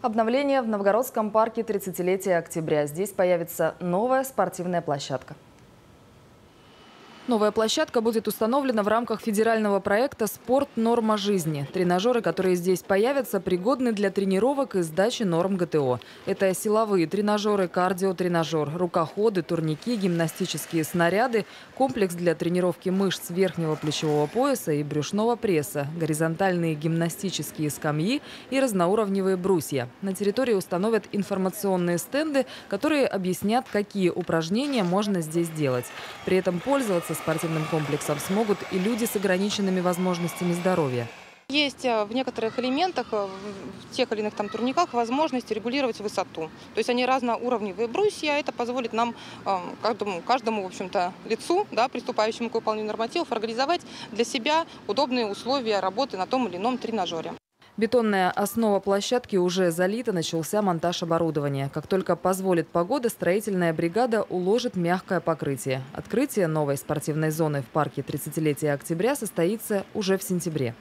Обновление в Новгородском парке 30-летия октября. Здесь появится новая спортивная площадка. Новая площадка будет установлена в рамках федерального проекта «Спорт. Норма жизни». Тренажеры, которые здесь появятся, пригодны для тренировок и сдачи норм ГТО. Это силовые тренажеры, кардиотренажер, рукоходы, турники, гимнастические снаряды, комплекс для тренировки мышц верхнего плечевого пояса и брюшного пресса, горизонтальные гимнастические скамьи и разноуровневые брусья. На территории установят информационные стенды, которые объяснят, какие упражнения можно здесь делать. При этом пользоваться спортивным комплексом смогут и люди с ограниченными возможностями здоровья. Есть э, в некоторых элементах, э, в тех или иных там турниках возможность регулировать высоту. То есть они разноуровневые брусья, это позволит нам каждому, каждому в общем-то, лицу, да, приступающему к выполнению нормативов, организовать для себя удобные условия работы на том или ином тренажере. Бетонная основа площадки уже залита, начался монтаж оборудования. Как только позволит погода, строительная бригада уложит мягкое покрытие. Открытие новой спортивной зоны в парке 30-летия октября состоится уже в сентябре.